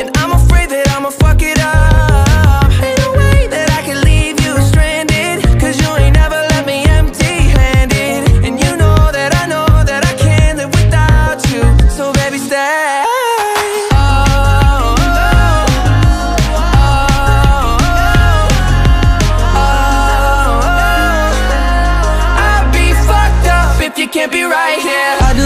And I'm afraid that I'ma fuck it up. Ain't way that I can leave you stranded, cause you ain't never left me empty-handed. And you know that I know that I can't live without you. So baby, stay. Oh, oh, oh, oh. Can't be right here.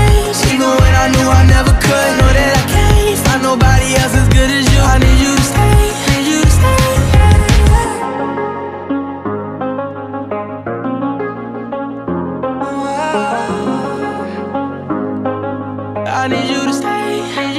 I need you to stay.